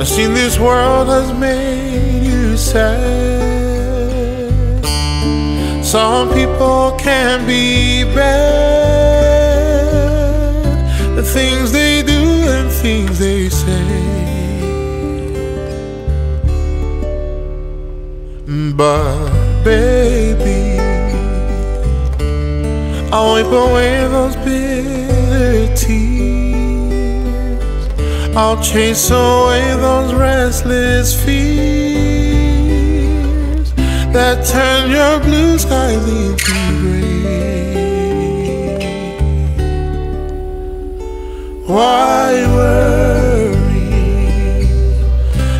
I've seen this world has made you sad. Some people can be bad. The things they do and things they say. But baby, I'll wipe away those bitter tears. I'll chase away those restless fears that turn your blue skies into gray. Why worry?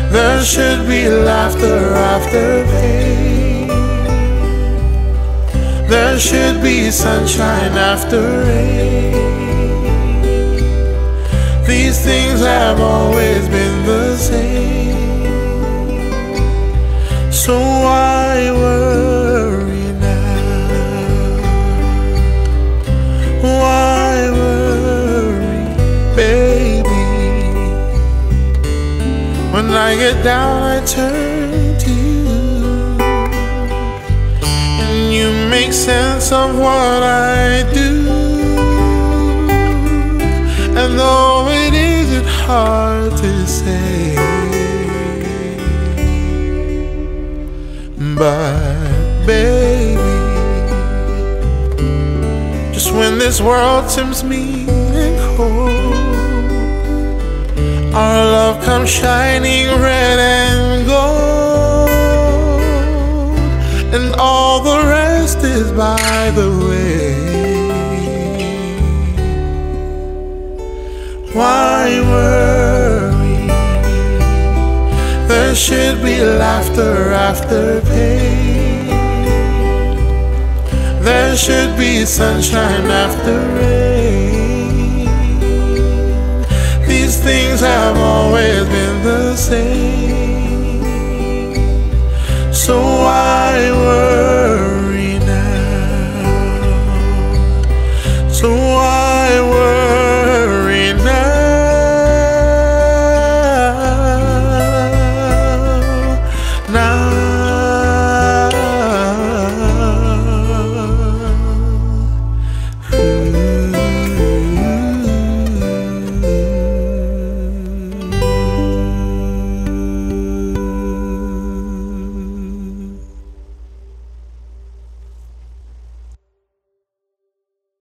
There should be laughter after pain. There should be sunshine after rain. Things have always been the same. So why worry now? Why worry, baby? When I get down, I turn to you. And you make sense of what I do. And though hard to say, but baby, just when this world seems mean and cold. Our love comes shining red and gold, and all the rest is by the way. Should be laughter after pain. There should be sunshine after rain. These things have always been the same. So why